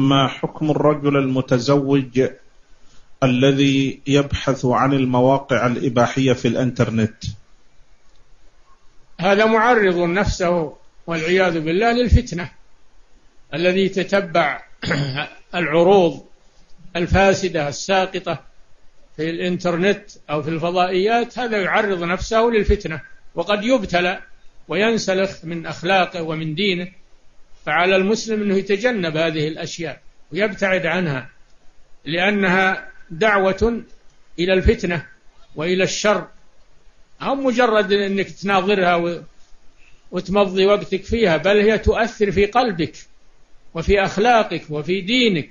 ما حكم الرجل المتزوج الذي يبحث عن المواقع الإباحية في الإنترنت؟ هذا معرض نفسه والعياذ بالله للفتنة الذي يتتبع العروض الفاسدة الساقطة في الإنترنت أو في الفضائيات هذا يعرض نفسه للفتنة وقد يبتلى وينسلخ من أخلاقه ومن دينه. فعلى المسلم أنه يتجنب هذه الأشياء ويبتعد عنها لأنها دعوة إلى الفتنة وإلى الشر. أو مجرد أنك تناظرها وتمضي وقتك فيها بل هي تؤثر في قلبك وفي أخلاقك وفي دينك.